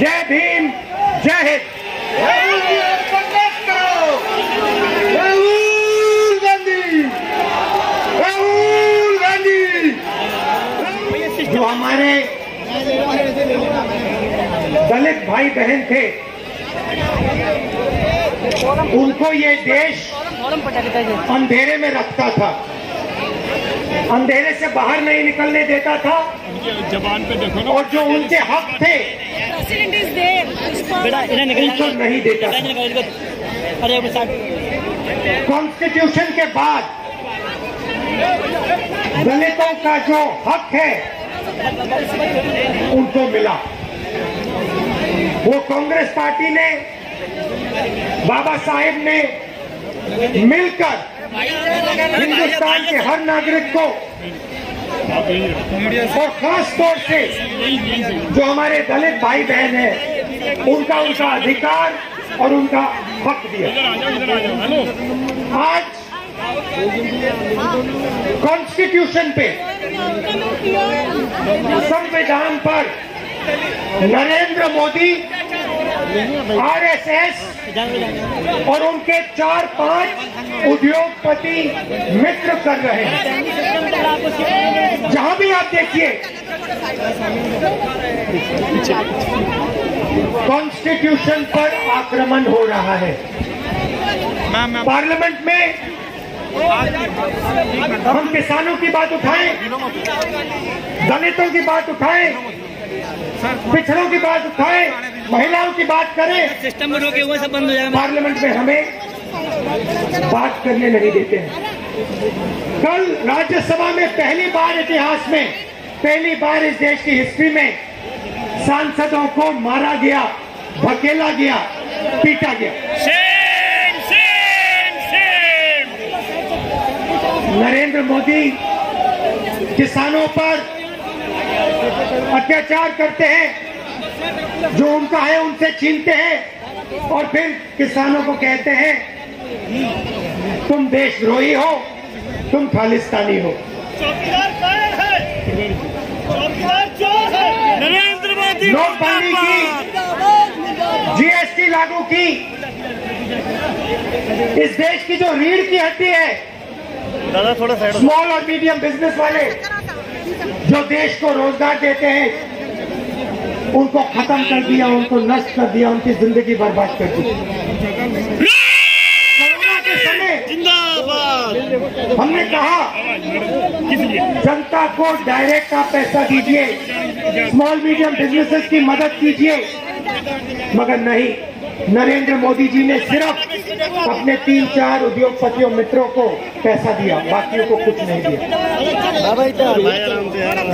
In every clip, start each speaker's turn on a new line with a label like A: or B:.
A: जय भीम जय हिंद।
B: राहुल गांधी राहुल गांधी।
A: जो हमारे दलित भाई बहन थे उनको ये देश अंधेरे में रखता था। अंधेरे से बाहर नहीं निकलने देता था।
C: जबान पे देखो ना।
A: और जो उनके हक थे
D: Is there.
E: बेटा इन्हें निकल
A: नहीं देता।
E: अरे
A: कॉन्स्टिट्यूशन के बाद दलितों का जो हक है उनको मिला। वो कांग्रेस पार्टी ने बाबा साहेब ने मिलकर हिंदुस्तान के हर नागरिक को और खास तौर से जो हमारे दलित भाई बहन है उनका उनका अधिकार और उनका हक दिया आज कॉन्स्टिट्यूशन पे संविधान पर नरेंद्र मोदी आरएसएस और उनके चार पाँच उद्योगपति मित्र कर रहे हैं। जहाँ भी आप देखिए कॉन्स्टिट्यूशन पर आक्रमण हो रहा है। पार्लियामेंट में हम किसानों की बात उठाएँ दलितों की बात उठाएँ पिछड़ों की बात उठाएँ महिलाओं की बात करें
E: सिस्टम में रोके हुए सब बंद हो जाएगा
A: पार्लियामेंट में हमें बात करने नहीं देते हैं। कल राज्यसभा में पहली बार इतिहास में पहली बार इस देश की हिस्ट्री में सांसदों को मारा गया धकेला गया पीटा गया।
C: Same same same
A: Narendra Modi किसानों पर अत्याचार करते हैं जो उनका है उनसे छीनते हैं और फिर किसानों को कहते हैं तुम देशद्रोही हो तुम खालिस्तानी हो।
C: चौकीदार कौन है। चौकीदार चोर है। नरेंद्र मोदी
A: नोटबंदी की जीएसटी लागू की। इस देश की जो रीढ़ की हड्डी है
E: दादा थोड़ा साइड
A: स्मॉल और मीडियम बिज़नेस वाले जो देश को रोज़गार देते हैं उनको खत्म कर दिया उनको नष्ट कर दिया उनकी ज़िंदगी बर्बाद कर दी कोरोना के समय
E: जिंदाबाद
A: हमने कहा, जनता को डायरेक्ट का पैसा दीजिए। स्मॉल मीडियम बिजनेसेस की मदद कीजिए। मगर नहीं नरेंद्र मोदी जी ने सिर्फ़ अपने तीन चार उद्योगपतियों मित्रों को पैसा दिया बाकियों को कुछ नहीं दिया।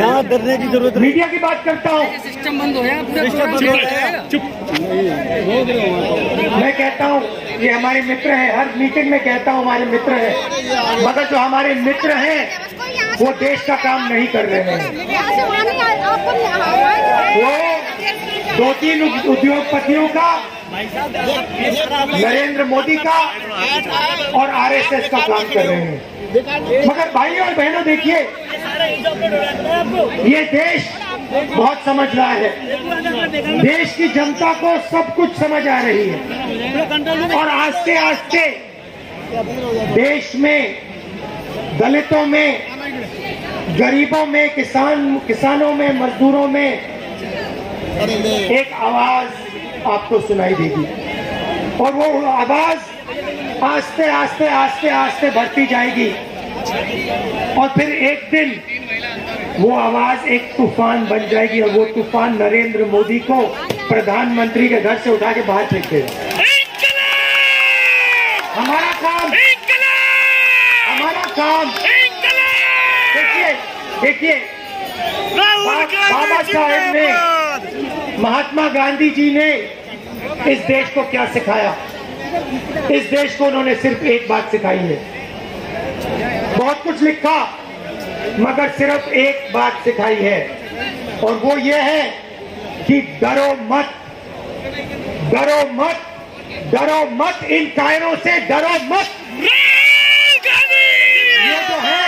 E: यहाँ डरने की ज़रूरत
A: मीडिया की बात करता हूँ।
D: सिस्टम बंद हो
A: मैं कहता हूँ ये हमारे मित्र हैं हर मीटिंग में कहता हूँ हमारे मित्र हैं। मगर जो हमारे मित्र हैं वो देश का काम नहीं कर रहे हैं। वो दो तीन उद्योगपतियों का नरेंद्र मोदी का और आरएसएस का काम कर रहे हैं। मगर भाई और बहनों, देखिए, ये देश बहुत समझ रहा है। देश की जनता को सब कुछ समझ आ रही है। और आस्ते आस्ते देश में, दलितों में, गरीबों में, किसान, किसानों में, मजदूरों में एक आवाज़ आपको सुनाई देगी। और वो आवाज़ आस्ते आस्ते आस्ते आस्ते बढ़ती जाएगी। और फिर एक दिन वो आवाज़ एक तूफ़ान बन जाएगी और वो तूफ़ान नरेंद्र मोदी को प्रधानमंत्री के घर से उठा के बाहर फेंक देगा। हमारा काम हमारा काम। देखिए देखिए बाबा साहेब ने महात्मा गांधी जी ने इस देश को क्या सिखाया? इस देश को उन्होंने सिर्फ़ एक बात सिखाई है। बहुत कुछ लिखा, मगर सिर्फ़ एक बात सिखाई है, और वो ये है कि डरो मत। डरो मत डरो मत, इन कायरों से डरो मत ये जो है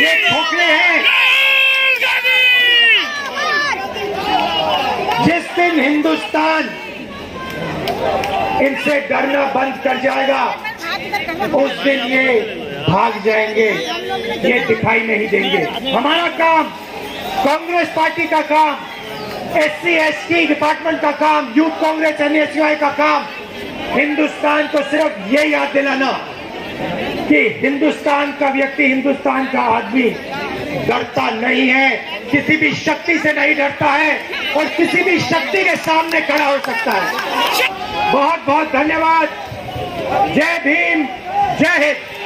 A: ये खोखले हैं हिंदुस्तान इनसे डरना बंद कर जाएगा। उस दिन ये भाग जाएँगे। ये दिखाई नहीं देंगे। हमारा काम, कांग्रेस पार्टी का काम S C S T department का काम, यूथ कांग्रेस, एनएसयूआई का काम, हिंदुस्तान को सिर्फ़ ये याद दिलाना। कि हिंदुस्तान का व्यक्ति हिंदुस्तान का आदमी डरता नहीं है, किसी भी शक्ति से नहीं डरता है और किसी भी शक्ति के सामने खड़ा हो सकता है। बहुत बहुत धन्यवाद। जय भीम, जय हिंद।